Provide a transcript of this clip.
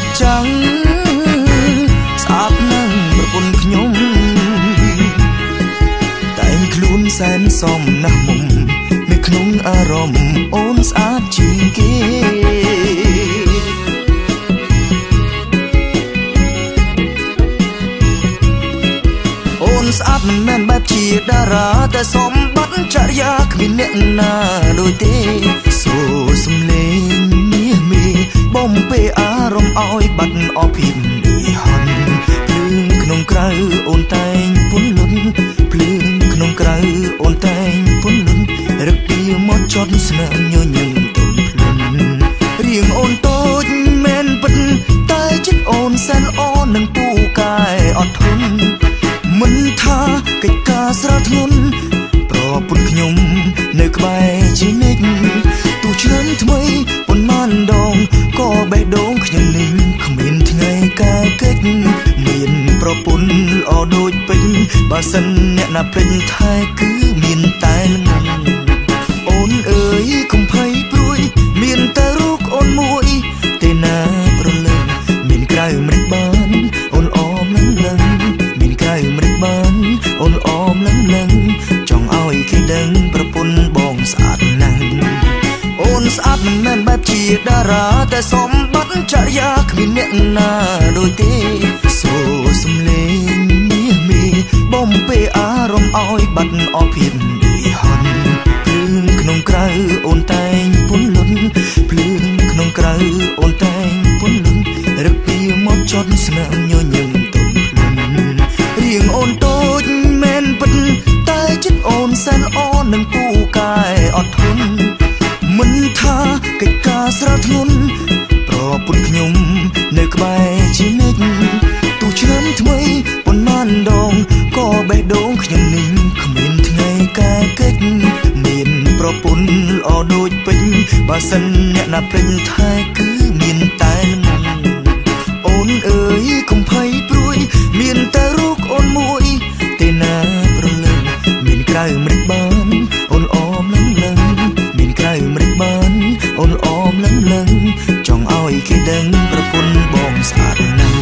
ចិត្តចឹងស្អប់នឹងប្រពន្ធខ្ញុំតែងខ្លួនសែនសមណាស់មុំនៅក្នុងអារម្មណ៍អូនស្អាតជាងគេអូនស្អាតមិនមែនបែបជាតារាតែសម្បត្តិចរិយាគ្មានអ្នកណាដូចទេសូសំ អូនតែងពុនលុនរឹកពីមកចត់ស្នាមញញឹមទុនភ្លុនរៀងអូនតូចមែនពិតតែចិត្តអូនសែនល្អនឹងពូកែអត់ធន់មិនថាកិច្ចការស្រធ្ងន់ ពន្ធល្អដូចពេញបើសិនអ្នកណាពេញថែគឺមានតែល្ងងអូនអើយកុំភ័យព្រួយ មានតែរូបអូនមួយទេណាប្រលឹងមានក្រៅម្រេចបានអូនអមលឹងលឹងមានក្រៅម្រេចបានអូនអមលឹងលឹងចង់ឲ្យគេដឹងប្រពន្ធបងស្អាតណាស់អូនស្អាតមិនមែនបែបជាតារាតែសមបត្តិចរិយាគ្មានអ្នកណាដូចទេ បាត់អស់ភាពនេះហន់ភ្លើងក្នុងក្រៅអូនតែងពុនលុនភ្លើងក្នុងក្រៅអូនតែងពុនលុនរឹកពីមកចត់ស្នាមញញឹមទុនភ្លុនរៀងអូនតូចមែនពិតតែចិត្តអូនសែនល្អនឹងពូកែអត់ធន់មិនថាកិច្ចការស្រធ្ងន់ប្រពន្ធខ្ញុំនៅក្បែរជានិច្ច ពុនល្អដូចពេញបើសិនអ្នកណាពេញថែគឺមានតែលំអូនអើយគំភៃព្រួយ មានតែរូបអូនមួយទេណាប្រលឹងមានក្រៅមិនបានអូនអមលឹងលឹងមានក្រៅមិនបានអូនអមលឹងលឹងចង់ឲ្យគេដឹងប្រពន្ធបងស្អាតណាស់